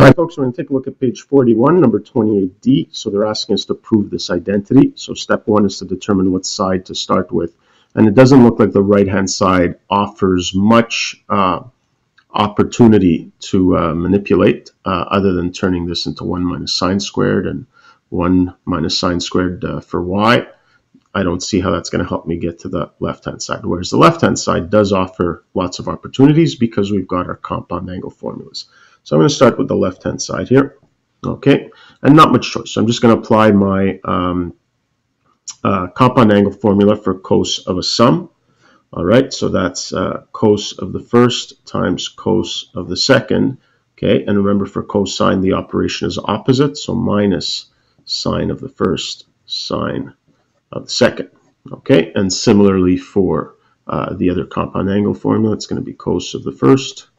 Hi folks, we're going to take a look at page 41, number 28D. So they're asking us to prove this identity. So step one is to determine what side to start with. And it doesn't look like the right-hand side offers much uh, opportunity to uh, manipulate uh, other than turning this into 1 minus sine squared and 1 minus sine squared uh, for y. I don't see how that's going to help me get to the left-hand side. Whereas the left-hand side does offer lots of opportunities because we've got our compound angle formulas. So I'm going to start with the left-hand side here. Okay, and not much choice. So I'm just going to apply my um, uh, compound angle formula for cos of a sum. All right, so that's uh, cos of the first times cos of the second. Okay, and remember for cosine, the operation is opposite, so minus sine of the first, sine of the second. Okay, and similarly for uh, the other compound angle formula, it's going to be cos of the first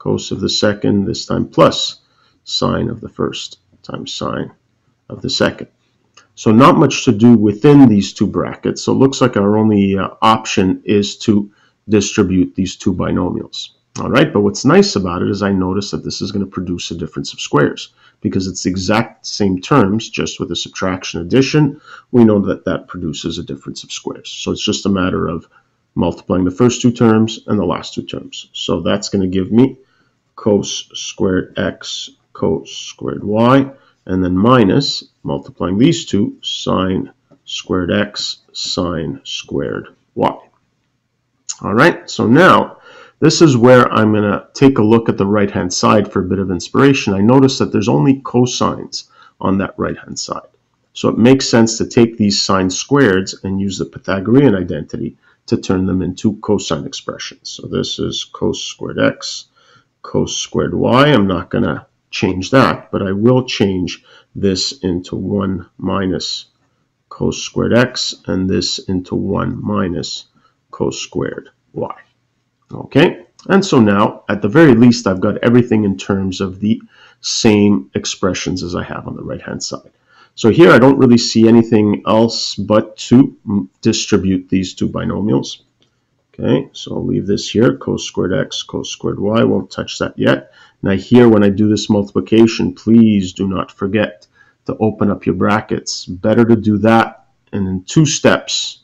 cos of the second, this time plus sine of the first times sine of the second. So not much to do within these two brackets. So it looks like our only uh, option is to distribute these two binomials. All right, but what's nice about it is I notice that this is going to produce a difference of squares because it's the exact same terms, just with a subtraction addition. We know that that produces a difference of squares. So it's just a matter of multiplying the first two terms and the last two terms. So that's going to give me cos squared x cos squared y, and then minus, multiplying these two, sine squared x sine squared y. All right, so now this is where I'm going to take a look at the right-hand side for a bit of inspiration. I notice that there's only cosines on that right-hand side. So it makes sense to take these sine squareds and use the Pythagorean identity to turn them into cosine expressions. So this is cos squared x cos squared y. I'm not going to change that, but I will change this into 1 minus cos squared x and this into 1 minus cos squared y. Okay, and so now at the very least I've got everything in terms of the same expressions as I have on the right hand side. So here I don't really see anything else but to distribute these two binomials. Okay, so I'll leave this here, cos squared x, cos squared y, won't touch that yet. Now here, when I do this multiplication, please do not forget to open up your brackets. Better to do that and in two steps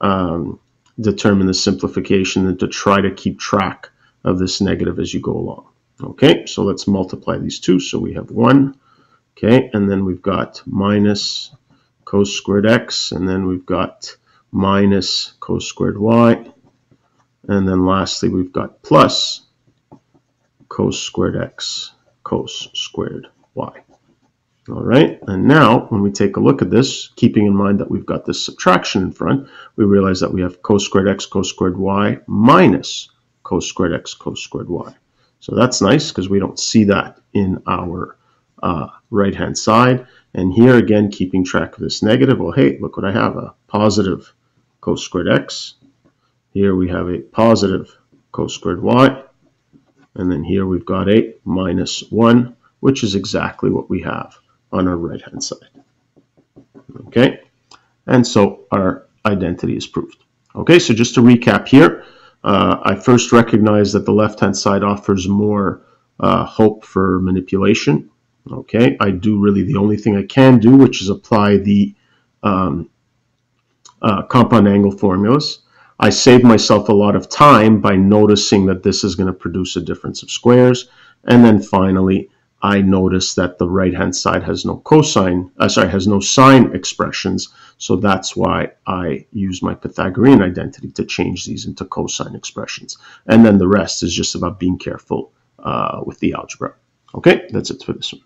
um, determine the simplification than to try to keep track of this negative as you go along. Okay, so let's multiply these two. So we have 1, okay, and then we've got minus cos squared x, and then we've got minus cos squared y, and then lastly, we've got plus cos squared x cos squared y. All right, and now when we take a look at this, keeping in mind that we've got this subtraction in front, we realize that we have cos squared x cos squared y minus cos squared x cos squared y. So that's nice because we don't see that in our uh, right-hand side. And here again, keeping track of this negative, well, hey, look what I have, a positive cos squared x here we have a positive cos squared y. And then here we've got a minus 1, which is exactly what we have on our right-hand side. Okay, and so our identity is proved. Okay, so just to recap here, uh, I first recognize that the left-hand side offers more uh, hope for manipulation. Okay, I do really the only thing I can do, which is apply the um, uh, compound angle formulas. I save myself a lot of time by noticing that this is going to produce a difference of squares. And then finally, I notice that the right-hand side has no cosine, uh, sorry, has no sine expressions. So that's why I use my Pythagorean identity to change these into cosine expressions. And then the rest is just about being careful uh, with the algebra. Okay, that's it for this one.